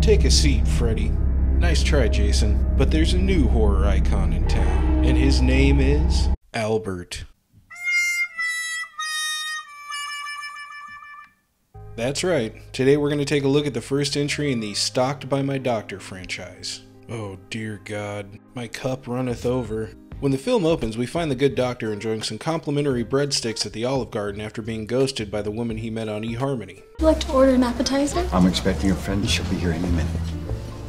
Take a seat, Freddy. Nice try, Jason. But there's a new horror icon in town, and his name is Albert. That's right. Today we're going to take a look at the first entry in the Stalked by My Doctor franchise. Oh dear God, my cup runneth over. When the film opens, we find the good doctor enjoying some complimentary breadsticks at the Olive Garden after being ghosted by the woman he met on eHarmony. Would you like to order an appetizer? I'm expecting a friend. She'll be here any minute.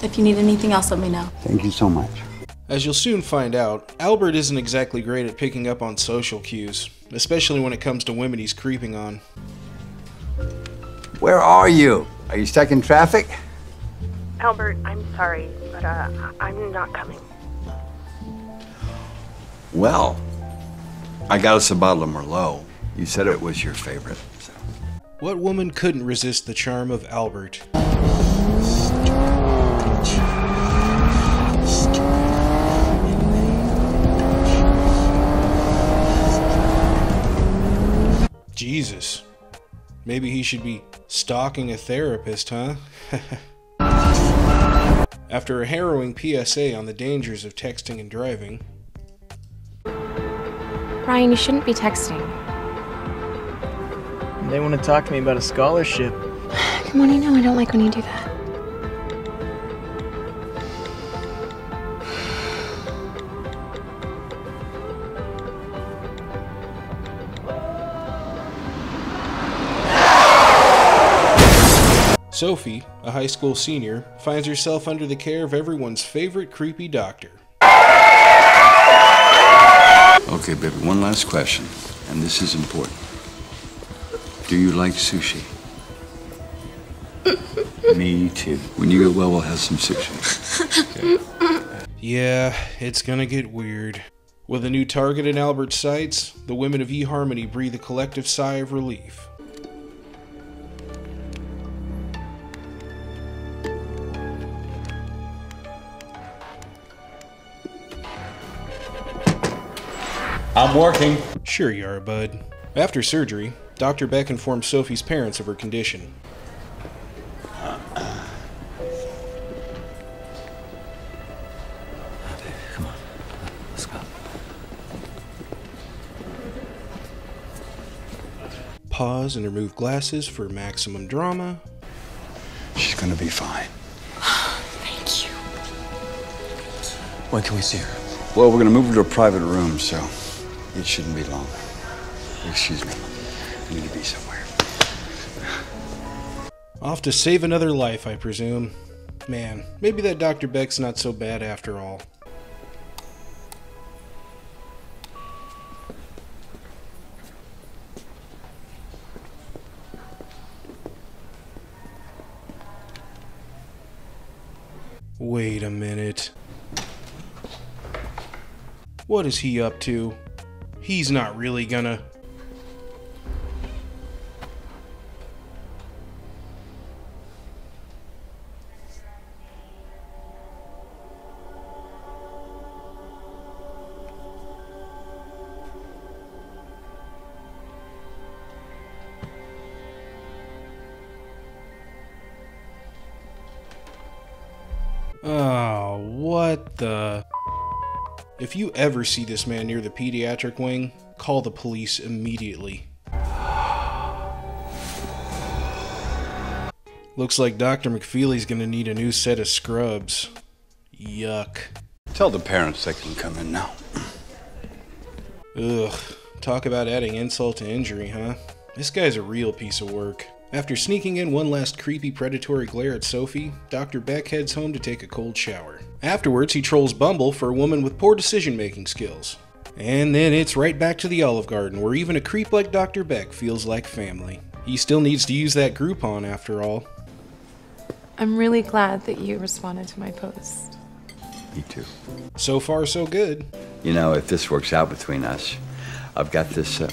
If you need anything else, let me know. Thank you so much. As you'll soon find out, Albert isn't exactly great at picking up on social cues, especially when it comes to women he's creeping on. Where are you? Are you stuck in traffic? Albert, I'm sorry, but uh, I'm not coming. Well, I got us a bottle of Merlot. You said it was your favorite. so- What woman couldn't resist the charm of Albert? Jesus. Maybe he should be stalking a therapist, huh? After a harrowing PSA on the dangers of texting and driving, Ryan, you shouldn't be texting. They want to talk to me about a scholarship. Come on, you know I don't like when you do that. Sophie, a high school senior, finds herself under the care of everyone's favorite creepy doctor. Okay, baby, one last question, and this is important. Do you like sushi? Me too. When you get well, we'll have some sushi. Yeah, it's gonna get weird. With a new target in Albert's sights, the women of eHarmony breathe a collective sigh of relief. I'm working. Sure you are, bud. After surgery, Dr. Beck informed Sophie's parents of her condition. Come on, let's go. Pause and remove glasses for maximum drama. She's gonna be fine. Thank you. When can we see her? Well, we're gonna move her to a private room, so it shouldn't be long. Excuse me. I need to be somewhere. Off to save another life, I presume. Man, maybe that Dr. Beck's not so bad after all. Wait a minute. What is he up to? He's not really gonna. Oh, what the? If you ever see this man near the pediatric wing, call the police immediately. Looks like Dr. McFeely's gonna need a new set of scrubs. Yuck. Tell the parents they can come in now. Ugh. Talk about adding insult to injury, huh? This guy's a real piece of work. After sneaking in one last creepy predatory glare at Sophie, Dr. Beck heads home to take a cold shower. Afterwards, he trolls Bumble for a woman with poor decision making skills. And then it's right back to the Olive Garden, where even a creep like Dr. Beck feels like family. He still needs to use that Groupon after all. I'm really glad that you responded to my post. Me too. So far, so good. You know, if this works out between us, I've got this. Uh...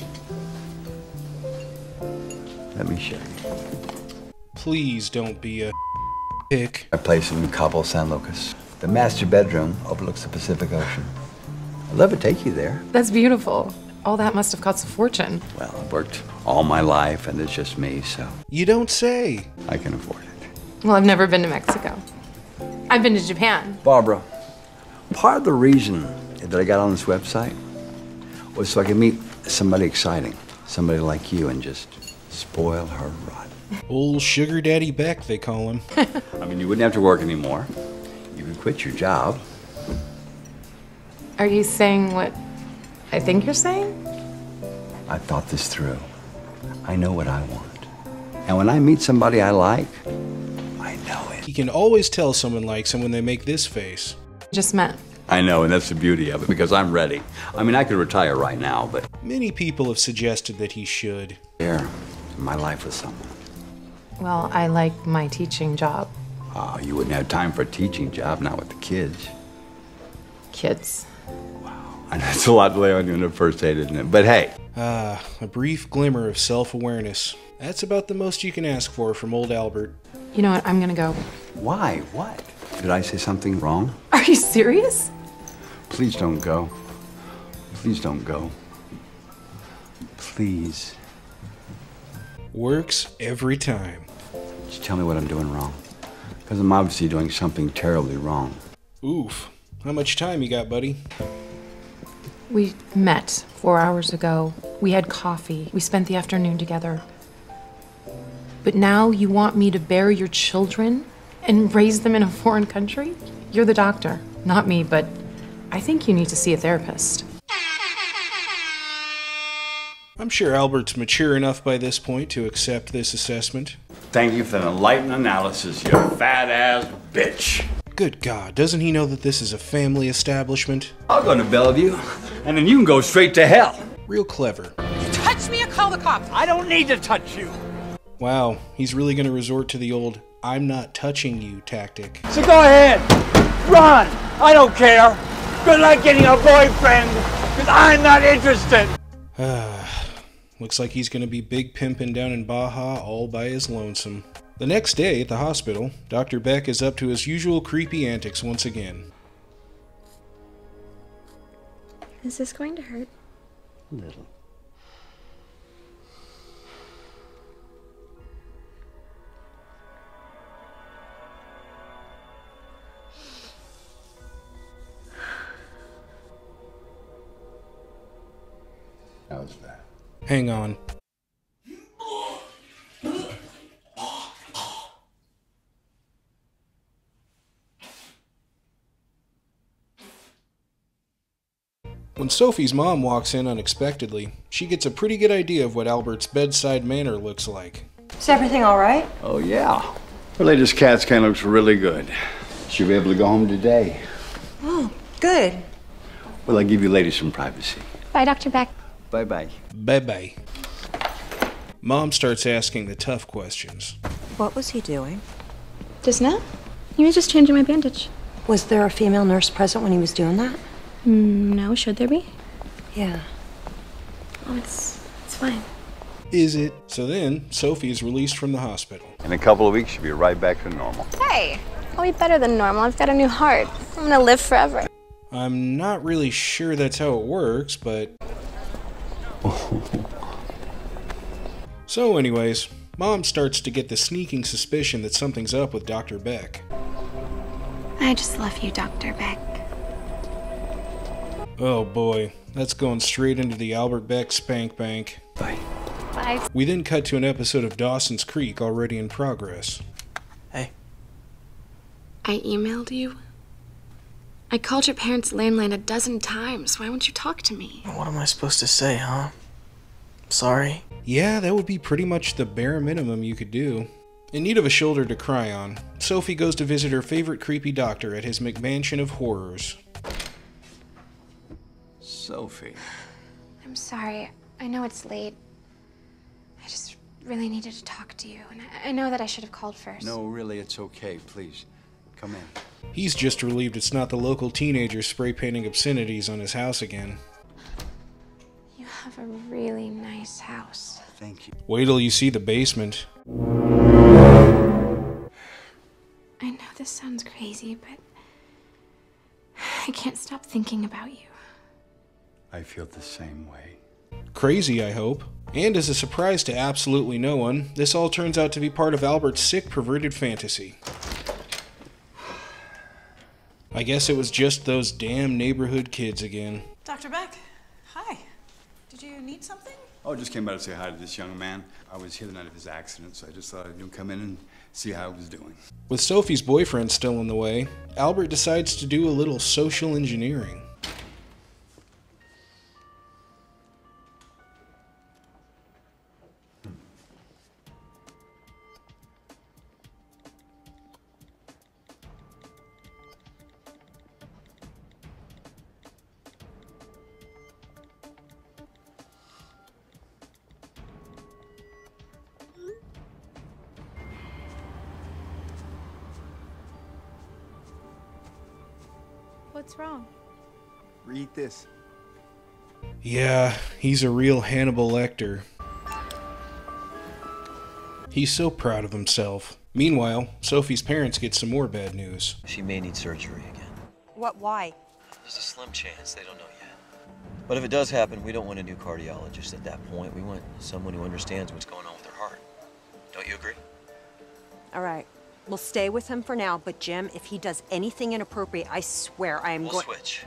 Let me show you. Please don't be a pick. My place in Cabo San Lucas. The master bedroom overlooks the Pacific Ocean. I'd love to take you there. That's beautiful. All that must have cost a fortune. Well, I've worked all my life, and it's just me, so You don't say. I can afford it. Well, I've never been to Mexico. I've been to Japan. Barbara, part of the reason that I got on this website was so I could meet somebody exciting, somebody like you, and just spoil her rotten. Old Sugar Daddy Beck, they call him. I mean, you wouldn't have to work anymore. You quit your job. Are you saying what I think you're saying? I thought this through. I know what I want. And when I meet somebody I like, I know it. He can always tell someone likes him when they make this face. Just met. I know, and that's the beauty of it because I'm ready. I mean, I could retire right now, but Many people have suggested that he should. share my life with someone. Well, I like my teaching job. Oh, you wouldn't have time for a teaching job, not with the kids. Kids. Wow. And that's a lot to lay on you in the first date, isn't it? But hey, Ah, a brief glimmer of self awareness. That's about the most you can ask for from old Albert. You know what? I'm gonna go. why? What? Did I say something wrong? Are you serious? Please don't go. Please don't go. Please. Works every time. Just tell me what I'm doing wrong. Because I'm obviously doing something terribly wrong. Oof. How much time you got, buddy? We met four hours ago. We had coffee. We spent the afternoon together. But now you want me to bear your children and raise them in a foreign country? You're the doctor, not me, but I think you need to see a therapist. I'm sure Albert's mature enough by this point to accept this assessment. Thank you for the enlightened analysis, you fat ass bitch. Good God, doesn't he know that this is a family establishment? I'll go to Bellevue, and then you can go straight to hell. Real clever. You Touch me or call the cops. I don't need to touch you. Wow, he's really going to resort to the old I'm not touching you tactic. So go ahead, run. I don't care. Good luck getting a boyfriend, because I'm not interested. Looks like he's going to be big pimping down in Baja all by his lonesome. The next day at the hospital, Dr. Beck is up to his usual creepy antics once again. Is this going to hurt? A Little. How's that? Hang on. When Sophie's mom walks in unexpectedly, she gets a pretty good idea of what Albert's bedside manner looks like. Is everything all right? Oh, yeah. Her latest CAT scan looks really good. She'll be able to go home today. Oh, good. Well, I'll give you ladies some privacy? Bye, Dr. Beck. Bye bye. Bye bye. Mom starts asking the tough questions. What was he doing? Just now? He was just changing my bandage. Was there a female nurse present when he was doing that? Mm, no, should there be? Yeah. Oh, it's it's fine. Is it? So then, Sophie is released from the hospital. In a couple of weeks, she'll be right back to normal. Hey, I'll be better than normal. I've got a new heart. I'm gonna live forever. I'm not really sure that's how it works, but. so, anyways, Mom starts to get the sneaking suspicion that something's up with Dr. Beck. I just love you, Dr. Beck. Oh boy, that's going straight into the Albert Beck spank bank. Bye. Bye. We then cut to an episode of Dawson's Creek already in progress. Hey, I emailed you. I called your parents' landline a dozen times. Why won't you talk to me? what am I supposed to say, huh? Sorry. Yeah, that would be pretty much the bare minimum you could do. In need of a shoulder to cry on, Sophie goes to visit her favorite creepy doctor at his McMansion of horrors. Sophie. I'm sorry. I know it's late. I just really needed to talk to you, and I, I know that I should have called first. No, really, it's okay. Please, come in. He's just relieved it's not the local teenager spray painting obscenities on his house again. You have a really nice house. Thank you. Wait till you see the basement. I know this sounds crazy, but I can't stop thinking about you. I feel the same way. Crazy, I hope. And as a surprise to absolutely no one, this all turns out to be part of Albert's sick, perverted fantasy. I guess it was just those damn neighborhood kids again. Dr. Beck, hi. Did you need something? Oh, just came by to say hi to this young man. I was here the night of his accident, so I just thought I'd come in and see how he was doing. With Sophie's boyfriend still in the way, Albert decides to do a little social engineering. What's wrong? Read this. Yeah, he's a real Hannibal Lecter. He's so proud of himself. Meanwhile, Sophie's parents get some more bad news. She may need surgery again. What, why? There's a slim chance they don't know yet. But if it does happen, we don't want a new cardiologist at that point. We want someone who understands what's going on with her heart. Don't you agree? All right. We'll stay with him for now, but Jim, if he does anything inappropriate, I swear I am We'll going. switch.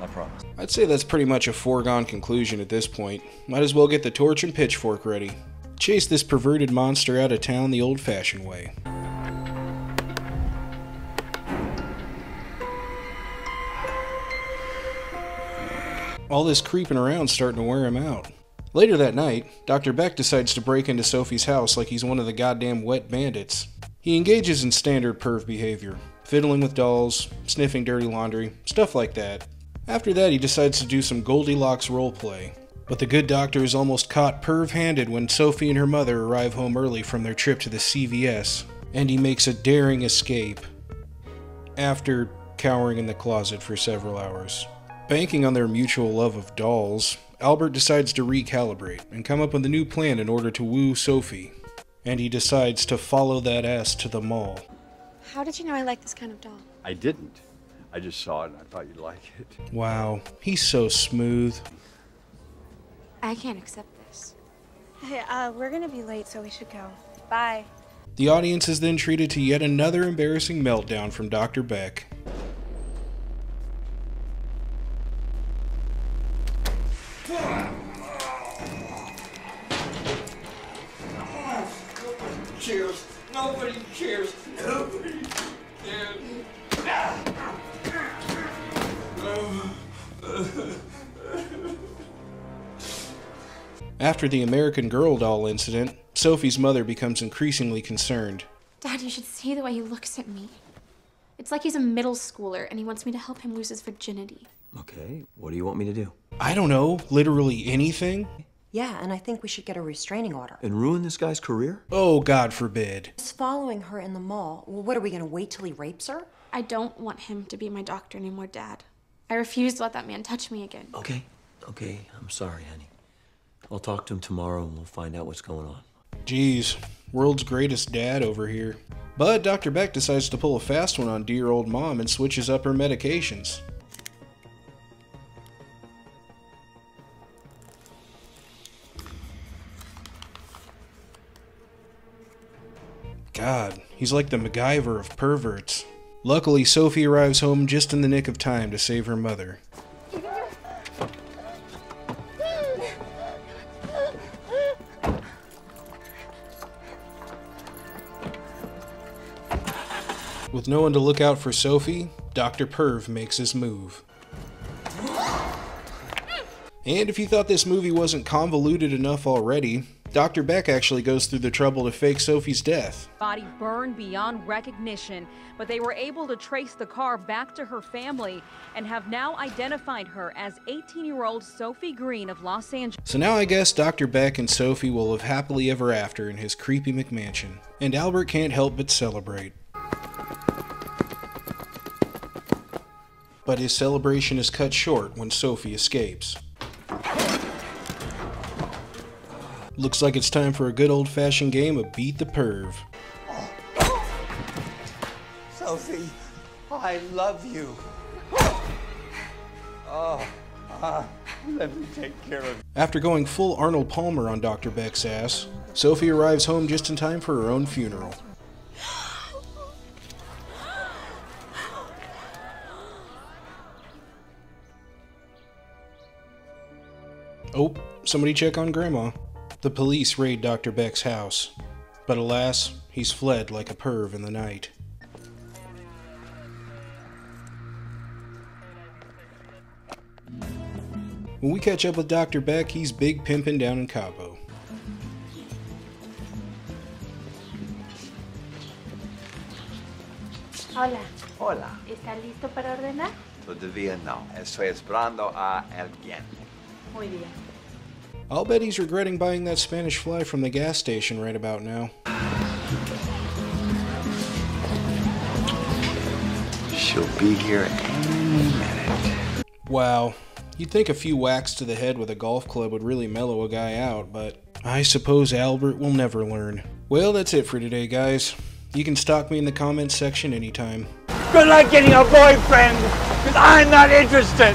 I promise. I'd say that's pretty much a foregone conclusion at this point. Might as well get the torch and pitchfork ready. Chase this perverted monster out of town the old fashioned way. All this creeping around starting to wear him out. Later that night, Dr. Beck decides to break into Sophie's house like he's one of the goddamn wet bandits. He engages in standard perv behavior, fiddling with dolls, sniffing dirty laundry, stuff like that. After that, he decides to do some Goldilocks roleplay. But the good doctor is almost caught perv handed when Sophie and her mother arrive home early from their trip to the CVS, and he makes a daring escape. After cowering in the closet for several hours. Banking on their mutual love of dolls, Albert decides to recalibrate and come up with a new plan in order to woo Sophie. And he decides to follow that ass to the mall. How did you know I like this kind of doll? I didn't. I just saw it and I thought you'd like it. Wow, he's so smooth. I can't accept this. Hey, uh, we're gonna be late, so we should go. Bye. The audience is then treated to yet another embarrassing meltdown from Dr. Beck. After the American Girl doll incident, Sophie's mother becomes increasingly concerned. Dad, you should see the way he looks at me. It's like he's a middle schooler and he wants me to help him lose his virginity. Okay, what do you want me to do? I don't know, literally anything? Yeah, and I think we should get a restraining order. And ruin this guy's career? Oh, God forbid. He's following her in the mall. Well, what are we gonna wait till he rapes her? I don't want him to be my doctor anymore, Dad. I refuse to let that man touch me again. Okay, okay, I'm sorry, honey. I'll talk to him tomorrow and we'll find out what's going on. Geez, world's greatest dad over here. But Dr. Beck decides to pull a fast one on dear old mom and switches up her medications. God, he's like the MacGyver of perverts. Luckily, Sophie arrives home just in the nick of time to save her mother. With no one to look out for Sophie, Dr. Perv makes his move. And if you thought this movie wasn't convoluted enough already, Dr. Beck actually goes through the trouble to fake Sophie's death. Body burned beyond recognition, but they were able to trace the car back to her family and have now identified her as 18 year old Sophie Green of Los Angeles. So now I guess Dr. Beck and Sophie will live happily ever after in his creepy McMansion. And Albert can't help but celebrate. But his celebration is cut short when Sophie escapes. Looks like it's time for a good old fashioned game of Beat the Perv. Sophie, I love you. Oh, ah. Let me take care of After going full Arnold Palmer on Dr. Beck's ass, Sophie arrives home just in time for her own funeral. Oh, somebody check on Grandma. The police raid Dr. Beck's house, but alas, he's fled like a perv in the night. When we catch up with Dr. Beck, he's big pimpin' down in Cabo. Hola. Hola. ¿Estás listo para ordenar? Todavía no. Estoy esperando a alguien. Muy bien. I'll bet he's regretting buying that Spanish fly from the gas station right about now. She'll be here any minute. Wow, you'd think a few whacks to the head with a golf club would really mellow a guy out, but I suppose Albert will never learn. Well, that's it for today, guys. You can stalk me in the comments section anytime. Good luck getting a boyfriend, because I'm not interested.